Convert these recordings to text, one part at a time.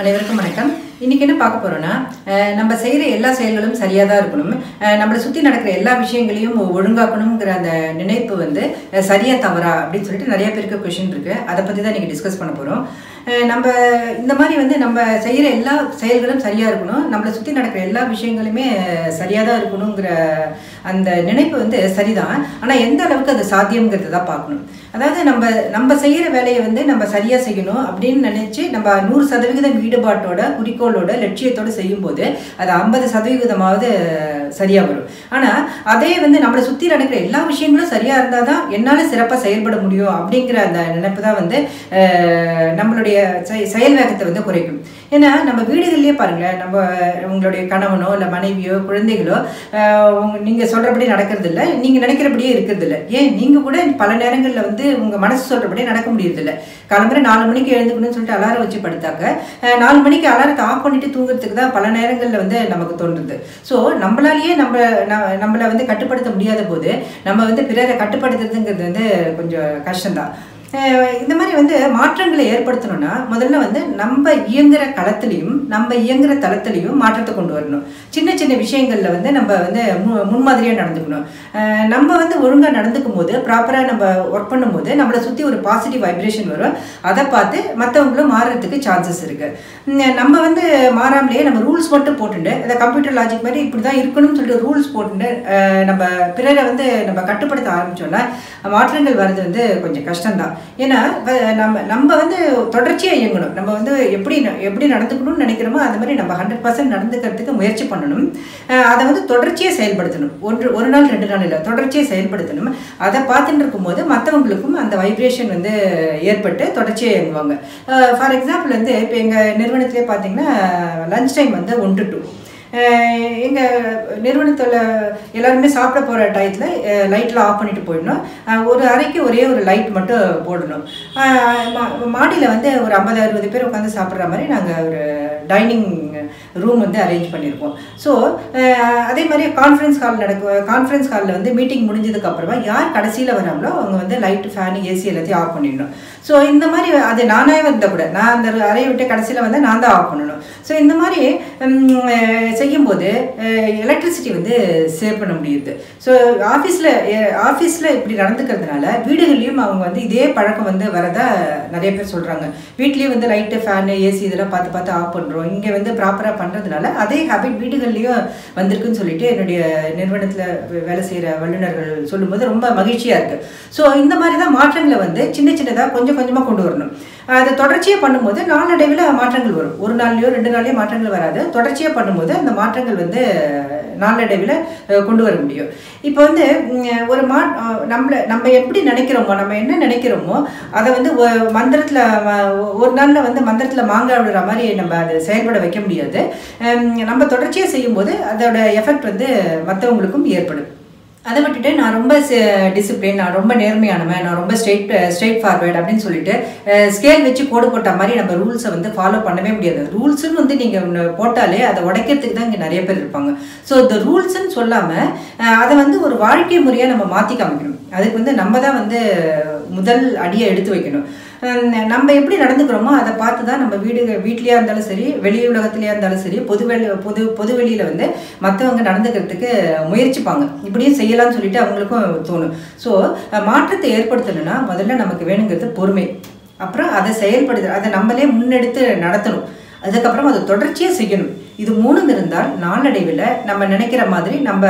அனைவருக்கும் வணக்கம். இன்றைக்கி என்ன பார்க்க போகிறோன்னா நம்ம செய்கிற எல்லா செயல்களும் சரியாக தான் இருக்கணும். நம்மளை சுற்றி நடக்கிற எல்லா விஷயங்களையும் ஒழுங்காக்கணுங்கிற அந்த நினைப்பு வந்து சரியாக தவறா அப்படின்னு சொல்லிட்டு நிறைய பேருக்கு கொஷின் இருக்குது அதை பற்றி தான் நீங்கள் டிஸ்கஸ் பண்ண போகிறோம் நம்ம இந்த மாதிரி வந்து நம்ம செய்கிற எல்லா செயல்களும் சரியாக இருக்கணும். நம்மளை சுற்றி நடக்கிற எல்லா விஷயங்களுமே சரியாக தான் இருக்கணுங்கிற அந்த நினைப்பு வந்து சரிதான். ஆனால் எந்த அளவுக்கு அது சாத்தியம்ங்கிறது தான் பார்க்கணும். அதாவது நம்ம நம்ம செய்கிற வேலையை வந்து நம்ம சரியாக செய்யணும் அப்படின்னு நினச்சி நம்ம நூறு சதவிகிதம் ஈடுபாட்டோட குறிக்கோளோட லட்சியத்தோட செய்யும்போது அது ஐம்பது சதவிகிதமாவது சரியாக வரும். ஆனால் அதே வந்து நம்மளை சுற்றி நடக்கிற எல்லா விஷயங்களும் சரியாக இருந்தால் தான் என்னால் சிறப்பாக செயல்பட முடியும் அப்படிங்கிற அந்த நினைப்பு தான் வந்து நம்மளுடைய செயல் வேகத்தை வந்து குறைக்கும். ஏன்னா நம்ம வீடுகள்லேயே பாருங்களேன் நம்ம உங்களுடைய கணவனோ இல்லை மனைவியோ குழந்தைகளோ நீங்கள் உங்க- நீங்க சொல்றபடி நடக்கிறது இல்லை நீங்கள் நினைக்கிறபடியே இருக்கிறது இல்லை ஏன்? நீங்கள் கூட பல நேரங்களில் வந்து உங்க மனசு சொல்றபடியே நடக்க முடியறதில்ல. கிளம்புற நாலு மணிக்கு எழுந்துக்கணும்னு சொல்லிட்டு அலாரம் வச்சு படுத்தாக்க நாலு மணிக்கு அலாரத்தை ஆஃப் பண்ணிட்டு தூங்குறதுக்கு தான் பல நேரங்கள்ல வந்து நமக்கு தோன்றுது. ஸோ நம்மளாலேயே நம்ம ந- நம்மளை வந்து கட்டுப்படுத்த முடியாத போது நம்ம வந்து பிறரை கட்டுப்படுத்துறதுங்கிறது வந்து கொஞ்சம் கஷ்டம்தான். இந்த மாதிரி வந்து மாற்றங்களை ஏற்படுத்தணும்னா முதல்ல வந்து நம்ம இயங்குற களத்திலையும் நம்ம இயங்குற தளத்திலையும் மாற்றத்தை கொண்டு வரணும். சின்ன சின்ன விஷயங்களில் வந்து நம்ம வந்து மு- நடந்துக்கணும். நம்ம வந்து ஒழுங்காக நடந்துக்கும் போது ப்ராப்பராக நம்ம ஒர்க் பண்ணும்போது நம்மளை சுற்றி ஒரு பாசிட்டிவ் வைப்ரேஷன் வரும். அதை பார்த்து மற்றவங்களும் மாறுறதுக்கு சான்சஸ் இருக்குது நம்ம வந்து மாறாமலேயே நம்ம ரூல்ஸ் மட்டும் போட்டுட்டு இந்த கம்ப்யூட்டர் லாஜிக் மாதிரி இப்படி தான் இருக்கணும்னு சொல்லிட்டு ரூல்ஸ் போட்டுட்டு நம்ம பிறரை வந்து நம்ம கட்டுப்படுத்த ஆரம்பித்தோன்னா மாற்றங்கள் வர்றது வந்து கொஞ்சம் கஷ்டம்தான். ஏன்னா நம்ம நம்ம வந்து தொடர்ச்சியாக இயங்கணும். நம்ம வந்து எப்படி ந- எப்படி நடந்துக்கணும்னு நினைக்கிறோமோ அந்த மாதிரி நம்ம ஹண்ட்ரட் பர்சன்ட் நடந்துக்கிறதுக்கு முயற்சி பண்ணணும். அதை வந்து தொடர்ச்சியாக செயல்படுத்தணும். ஒன்று ஒரு நாள் ரெண்டு நாள் இல்லை தொடர்ச்சியாக செயல்படுத்தணும். அதை பார்த்துட்டு இருக்கும்போது மற்றவங்களுக்கும் அந்த வைப்ரேஷன் வந்து ஏற்பட்டு தொடர்ச்சியாக இயங்குவாங்க. ஃபார் எக்ஸாம்பிள் வந்து இப்போ எங்கள் நிறுவனத்திலே பார்த்தீங்கன்னா லஞ்ச் டைம் வந்து ஒன்று டூ எங்கள் நிறுவனத்தில் எல்லாருமே சாப்பிட போகிற டயத்தில் லைட்லாம் ஆஃப் பண்ணிட்டு போயிடணும். ஒரு அறைக்கு ஒரே ஒரு லைட் மட்டும் போடணும். மாடியில் வந்து ஒரு ஐம்பது அறுபது பேர் உட்காந்து சாப்பிட்ற மாதிரி நாங்கள் ஒரு டைனிங் ரூம் வந்து அரேஞ்ச் பண்ணியிருக்கோம் ஸோ அதே மாதிரி கான்ஃபரன்ஸ் ஹால் நடக்கும் கான்ஃபரன்ஸ் ஹாலில் வந்து மீட்டிங் முடிஞ்சதுக்கு அப்புறமா யார் கடைசியில் வராங்களோ அவங்க வந்து லைட்டு ஃபேனு ஏசி எல்லாத்தையும் ஆஃப் பண்ணிடணும். ஸோ இந்த மாதிரி அது நானாகவே இருந்தால் கூட நான் அந்த அறையை விட்டு கடைசியில் வந்து நான் தான் ஆஃப் பண்ணணும். ஸோ இந்த மாதிரி செய்யும்போது எலக்ட்ரிசிட்டி வந்து சேவ் பண்ண முடியுது. ஸோ ஆஃபீஸில் ஆஃபீஸில் இப்படி நடந்துக்கிறதுனால வீடுகள்லேயும் அவங்க வந்து இதே பழக்கம் வந்து வரதா நிறைய பேர் சொல்கிறாங்க வீட்லேயும் வந்து லைட்டு ஃபேனு ஏசி இதெல்லாம் பார்த்து பார்த்து ஆஃப் பண்ணுறோம் இங்கே வந்து ப்ராப்பராக பண்ணுறதுனால அதே ஹேபிட் வீடுகள்லேயும் வந்திருக்குன்னு சொல்லிட்டு என்னுடைய நிறுவனத்தில் வேலை செய்கிற வல்லுநர்கள் சொல்லும்போது ரொம்ப மகிழ்ச்சியாக இருக்குது ஸோ இந்த மாதிரி தான் மாற்றங்களை வந்து சின்ன சின்னதாக கொஞ்சம் கொஞ்சமாக கொண்டு வரணும். அது தொடர்ச்சியாக பண்ணும்போது நாளடைவில் மாற்றங்கள் வரும். ஒரு நாள்லையோ ரெண்டு நாள்லையோ மாற்றங்கள் வராது. தொடர்ச்சியாக பண்ணும்போது அந்த மாற்றங்கள் வந்து நாளடைவில் கொண்டு வர முடியும். இப்போ வந்து ஒரு மா நம்மளை நம்மள நம்ம எப்படி நினைக்கிறோமோ நம்ம என்ன நினைக்கிறோமோ அதை வந்து மந்திரத்தில் ஒரு நாளில் வந்து மந்திரத்தில் மாங்காய் விடுற மாதிரி நம்ம அதை செயல்பட வைக்க முடியாது. நம்ம தொடர்ச்சியாக செய்யும்போது அதோட எஃபெக்ட் வந்து மற்றவங்களுக்கும் ஏற்படும். அதை விட்டுட்டு நான் ரொம்ப டிசிப்ளின் நான் ரொம்ப நேர்மையானவன் நான் ரொம்ப ஸ்ட்ரெயிட் ஸ்ட்ரெயிட் ஃபார்வேர்ட் அப்படின்னு சொல்லிட்டு ஸ்கேல் வச்சு கோடு போட்ட மாதிரி நம்ம ரூல்ஸை வந்து ஃபாலோ பண்ணவே முடியாது. ரூல்ஸ்னு வந்து நீங்கள் ஒன்று போட்டாலே அதை உடைக்கிறதுக்கு தான் இங்கே நிறைய பேர் இருப்பாங்க. ஸோ இந்த ரூல்ஸ்ன்னு சொல்லாமல் அதை வந்து ஒரு வாழ்க்கை முறையாக நம்ம மாற்றி காமிக்கணும். அதுக்கு வந்து நம்ம தான் வந்து முதல் அடியை எடுத்து வைக்கணும். நம்ம எப்படி நடந்துக்கிறோமோ அதை பார்த்து தான் நம்ம வீடு வீட்லேயா இருந்தாலும் சரி வெளி உலகத்துலேயா இருந்தாலும் சரி பொது வெளி பொது பொது வெளியில் வந்து மற்றவங்க நடந்துக்கிறதுக்கு முயற்சிப்பாங்க. இப்படியும் செய்யலாம்னு சொல்லிட்டு அவங்களுக்கும் தோணும். ஸோ மாற்றத்தை ஏற்படுத்தணும்னா முதல்ல நமக்கு வேணுங்கிறது பொறுமை. அப்புறம் அதை செயல்படுத்த அதை நம்மளே முன்னெடுத்து நடத்தணும். அதுக்கப்புறம் அதை தொடர்ச்சியாக செய்யணும். இது மூணும் இருந்தால் நாளடைவில் நம்ம நினைக்கிற மாதிரி நம்ம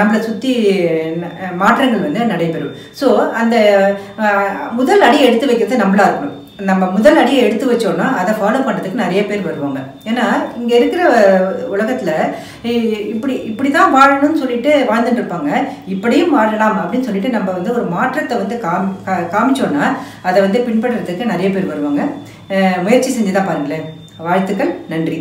நம்மளை சுற்றி மாற்றங்கள் வந்து நடைபெறும். ஸோ அந்த முதல் அடியை எடுத்து வைக்கிறது நம்மளா இருக்கணும். நம்ம முதல் அடியை எடுத்து வச்சோம்னா அதை ஃபாலோ பண்ணுறதுக்கு நிறைய பேர் வருவாங்க. ஏன்னா இங்கே இருக்கிற உலகத்தில் இப்படி இப்படி தான் வாழணும்னு சொல்லிட்டு வாழ்ந்துட்டு இருப்பாங்க. இப்படியும் வாழலாம் அப்படின்னு சொல்லிட்டு நம்ம வந்து ஒரு மாற்றத்தை வந்து காமி கா- காமிச்சோன்னா அதை வந்து பின்பற்றுறதுக்கு நிறைய பேர் வருவாங்க. முயற்சி செஞ்சு தான் பாருங்களேன். வாழ்த்துக்கள். நன்றி.